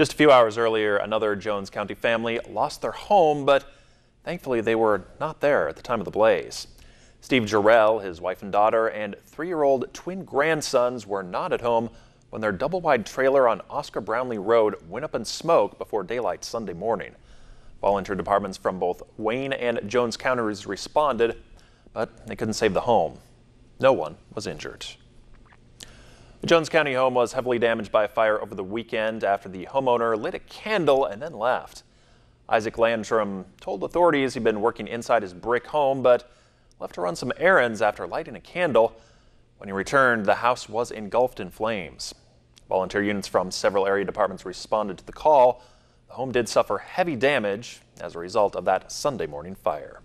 Just a few hours earlier, another Jones County family lost their home, but thankfully they were not there at the time of the blaze. Steve Jarrell, his wife and daughter, and three-year-old twin grandsons were not at home when their double-wide trailer on Oscar Brownlee Road went up in smoke before daylight Sunday morning. Volunteer departments from both Wayne and Jones counties responded, but they couldn't save the home. No one was injured. The Jones County home was heavily damaged by a fire over the weekend after the homeowner lit a candle and then left. Isaac Landrum told authorities he'd been working inside his brick home, but left to run some errands after lighting a candle. When he returned, the house was engulfed in flames. Volunteer units from several area departments responded to the call. The home did suffer heavy damage as a result of that Sunday morning fire.